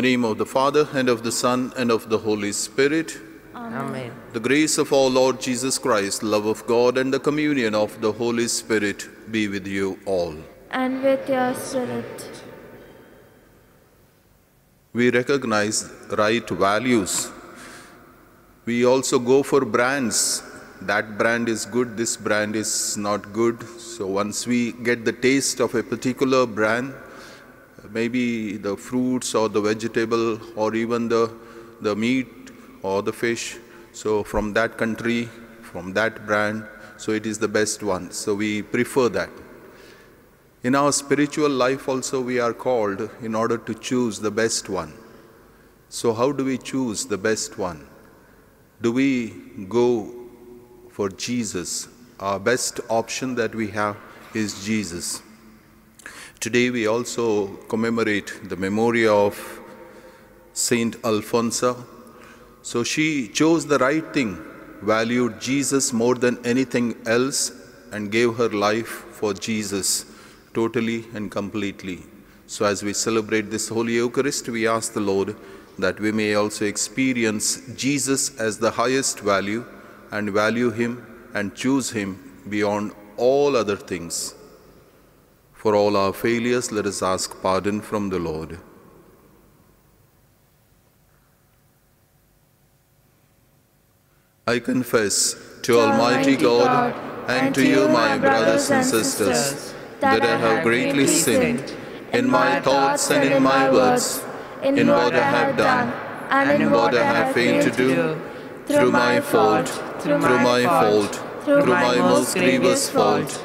the name of the Father, and of the Son, and of the Holy Spirit. Amen. The grace of our Lord Jesus Christ, love of God, and the communion of the Holy Spirit be with you all. And with your spirit. We recognize right values. We also go for brands. That brand is good, this brand is not good. So once we get the taste of a particular brand, maybe the fruits or the vegetable or even the, the meat or the fish, so from that country, from that brand, so it is the best one. So we prefer that. In our spiritual life also we are called in order to choose the best one. So how do we choose the best one? Do we go for Jesus? Our best option that we have is Jesus. Today we also commemorate the memory of Saint Alphonsa. So she chose the right thing, valued Jesus more than anything else, and gave her life for Jesus totally and completely. So, as we celebrate this Holy Eucharist, we ask the Lord that we may also experience Jesus as the highest value and value Him and choose Him beyond all other things. For all our failures, let us ask pardon from the Lord. I confess to Almighty God and to you, my brothers and sisters, that I have greatly sinned in my thoughts and in my words, in what I have done and in what I have failed to do, through my fault, through my fault, through my most grievous fault.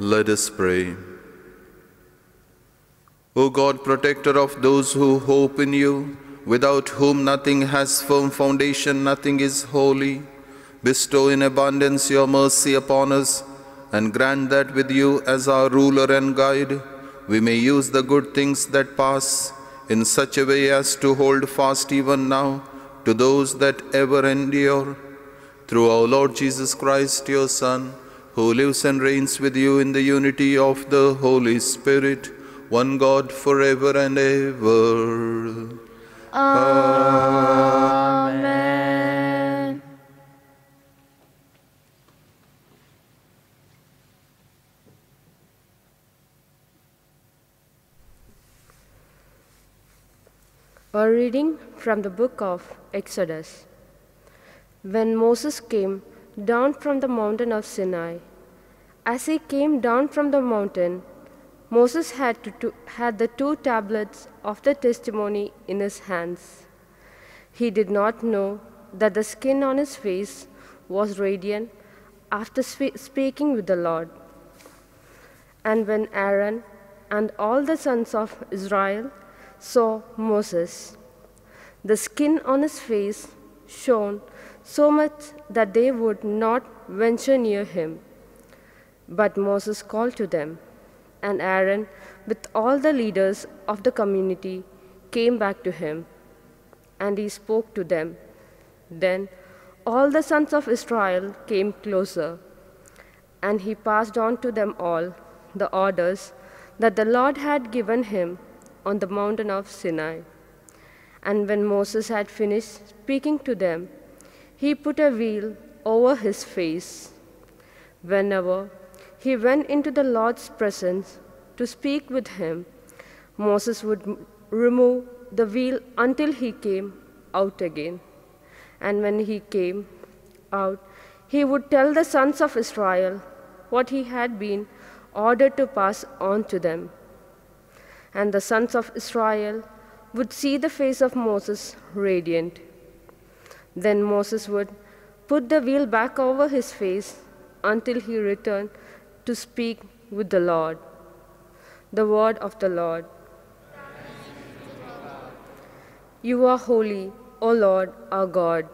Let us pray. O God, protector of those who hope in you, without whom nothing has firm foundation, nothing is holy, bestow in abundance your mercy upon us, and grant that with you as our ruler and guide, we may use the good things that pass in such a way as to hold fast even now to those that ever endure. Through our Lord Jesus Christ, your Son, who lives and reigns with you in the unity of the Holy Spirit, one God forever and ever. Amen. A reading from the book of Exodus. When Moses came down from the mountain of Sinai, as he came down from the mountain, Moses had, to, to- had the two tablets of the testimony in his hands. He did not know that the skin on his face was radiant after spe- speaking with the Lord. And when Aaron and all the sons of Israel saw Moses, the skin on his face shone so much that they would not venture near him. But Moses called to them, and Aaron, with all the leaders of the community, came back to him, and he spoke to them. Then all the sons of Israel came closer, and he passed on to them all the orders that the Lord had given him on the mountain of Sinai. And when Moses had finished speaking to them, he put a veil over his face. Whenever he went into the Lord's presence to speak with him, Moses would remove the veil until he came out again. And when he came out, he would tell the sons of Israel what he had been ordered to pass on to them. And the sons of Israel would see the face of Moses radiant. Then Moses would put the veil back over his face until he returned to speak with the Lord. The word of the Lord. You are holy, O Lord our God.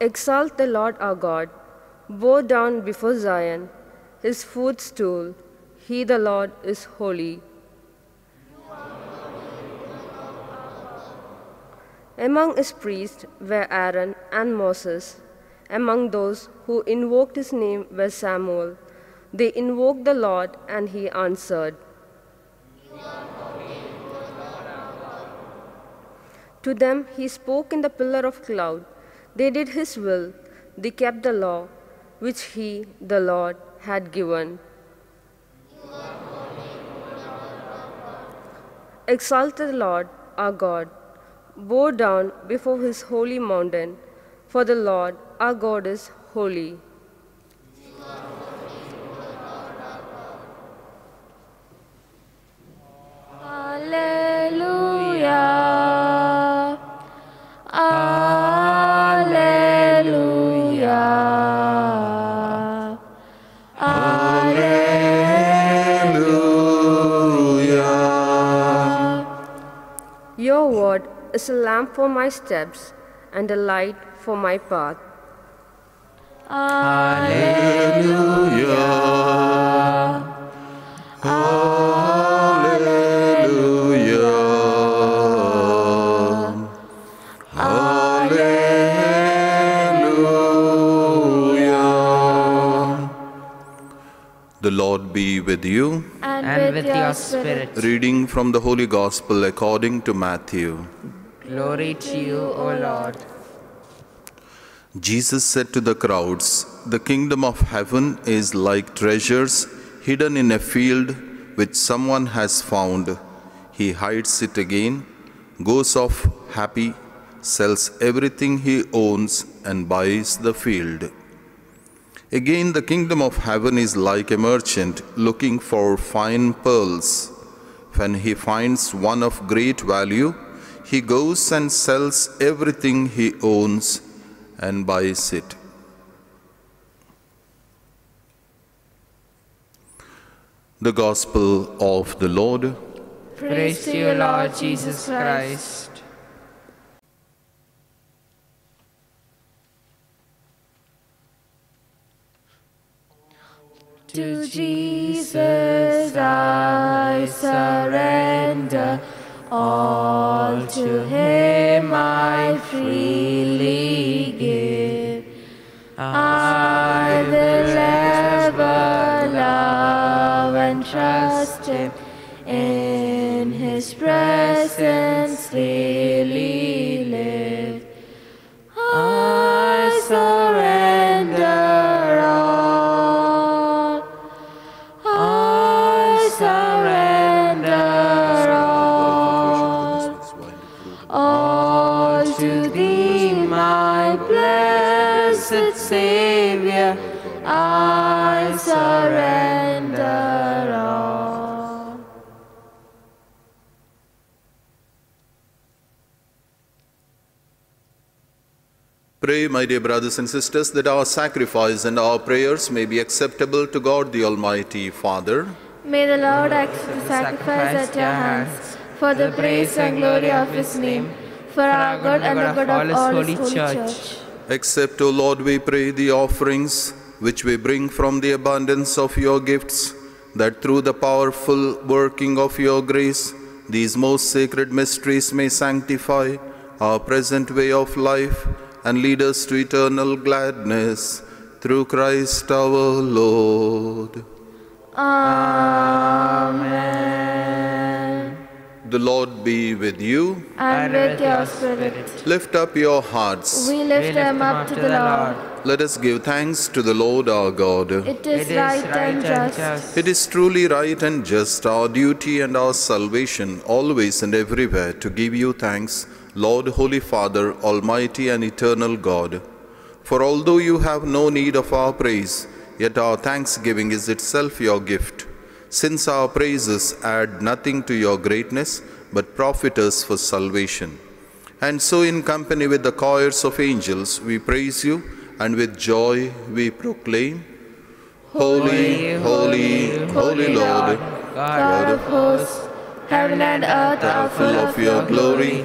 Exalt the Lord our God. Bow down before Zion, his footstool. He, the Lord, is holy. Among his priests were Aaron and Moses. Among those who invoked his name were Samuel. They invoked the Lord, and he answered. To them he spoke in the pillar of cloud. They did his will. They kept the law which he, the Lord, had given. Exalt the Lord our God. Bow down before his holy mountain, for the Lord our God is holy. Is a lamp for my steps and a light for my path. Hallelujah. Hallelujah. The Lord be with you. And with your spirit. Reading from the Holy Gospel according to Matthew. Glory to you, O Lord. Jesus said to the crowds, The kingdom of heaven is like treasures hidden in a field which someone has found. He hides it again, goes off happy, sells everything he owns, and buys the field. Again, the kingdom of heaven is like a merchant looking for fine pearls. When he finds one of great value, he goes and sells everything he owns and buys it. The Gospel of the Lord. Praise to you, Lord Jesus Christ. To Jesus I surrender, all to Him I freely give. I will ever love and trust Him in His presence daily live. Pray, my dear brothers and sisters, that our sacrifice and our prayers may be acceptable to God the Almighty Father. May the Lord accept the sacrifice at your hands for the praise and glory of his name, for our good and the good of all his holy church. Accept, O Lord, we pray, the offerings which we bring from the abundance of your gifts, that through the powerful working of your grace, these most sacred mysteries may sanctify our present way of life and lead us to eternal gladness through Christ our Lord. Amen. The Lord be with you. And with your spirit, Lift up your hearts. we lift them up to the Lord. Let us give thanks to the Lord our God. It is right and just. It is truly right and just, our duty and our salvation, always and everywhere, to give you thanks, Lord, Holy Father, Almighty and Eternal God. For although you have no need of our praise, yet our thanksgiving is itself your gift, since our praises add nothing to your greatness, but profit us for salvation. And so, in company with the choirs of angels, we praise you, and with joy we proclaim, Holy, holy, holy Lord, God of hosts, Heaven and earth are full of your glory.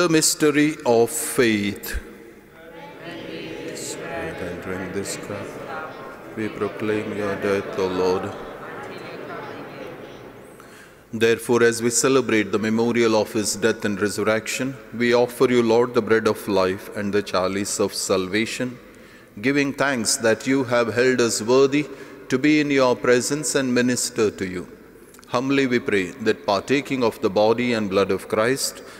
The mystery of faith this cup. We proclaim your death, O Lord. Therefore, as we celebrate the memorial of his death and resurrection, we offer you, Lord, the bread of life and the chalice of salvation, giving thanks that you have held us worthy to be in your presence and minister to you. Humbly we pray that partaking of the body and blood of Christ,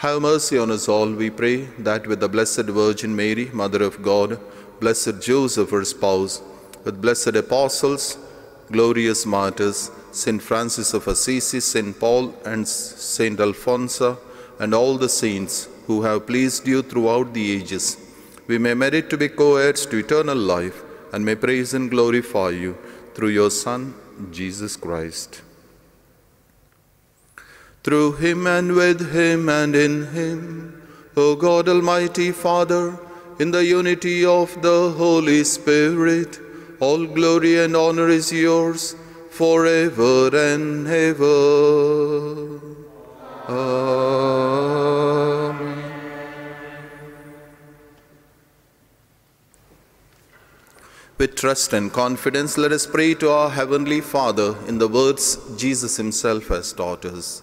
Have mercy on us all, we pray, that with the Blessed Virgin Mary, Mother of God, blessed Joseph, her spouse, with blessed apostles, glorious martyrs, Saint Francis of Assisi, Saint Paul, and Saint Alphonsa, and all the saints who have pleased you throughout the ages, we may merit to be co heirs to eternal life and may praise and glorify you through your Son, Jesus Christ. Through him and with him and in him, O God Almighty Father, in the unity of the Holy Spirit, all glory and honor is yours forever and ever. Amen. With trust and confidence, let us pray to our Heavenly Father in the words Jesus Himself has taught us.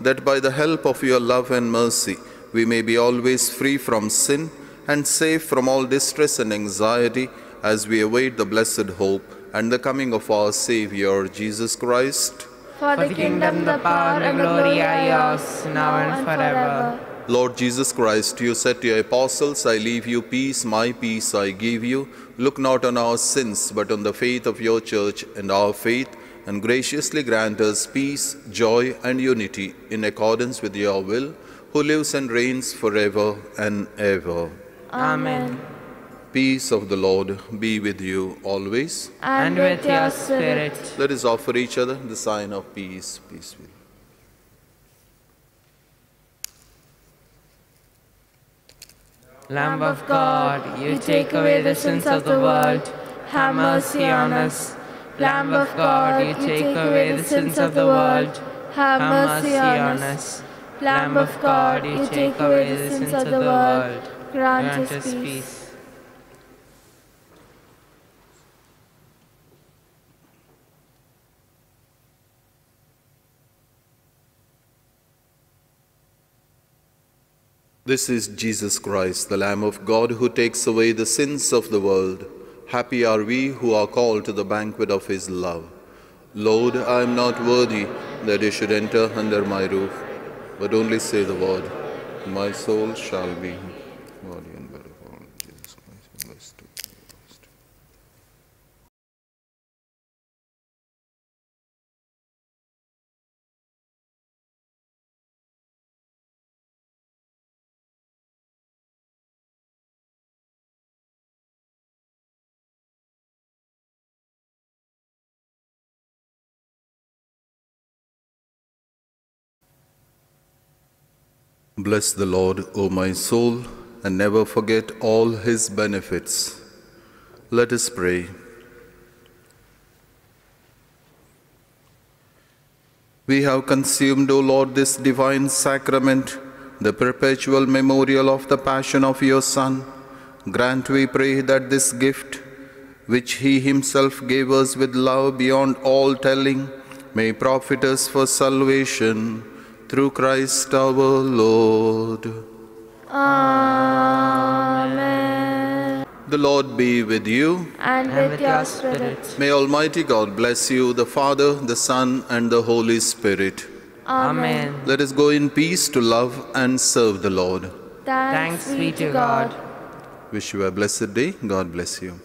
that by the help of your love and mercy, we may be always free from sin and safe from all distress and anxiety as we await the blessed hope and the coming of our Savior, Jesus Christ. For the kingdom, the power, and the glory are yours, now and forever. Lord Jesus Christ, you said to your apostles, I leave you peace, my peace I give you. Look not on our sins, but on the faith of your church and our faith, and graciously grant us peace, joy, and unity in accordance with your will, who lives and reigns forever and ever. Amen. Peace of the Lord be with you always. And with your spirit. Let us offer each other the sign of peace. Peace be. with you. Lamb of God, you take away the sins of the world. Have mercy on us. Lamb of God, you take away the sins of the world. Have Have mercy on us. Lamb of God, you take away the sins of the world. Grant us peace. This is Jesus Christ, the Lamb of God, who takes away the sins of the world. Happy are we who are called to the banquet of his love. Lord, I am not worthy that you should enter under my roof, but only say the word. My soul shall be. Bless the Lord, O my soul, and never forget all his benefits. Let us pray. We have consumed, O Lord, this divine sacrament, the perpetual memorial of the passion of your Son. Grant, we pray, that this gift, which he himself gave us with love beyond all telling, may profit us for salvation through Christ our Lord. Amen. The Lord be with you. And And with your spirit. May Almighty God bless you, the Father, the Son, and the Holy Spirit. Amen. Let us go in peace to love and serve the Lord. Thanks, be to God. Wish you a blessed day. God bless you.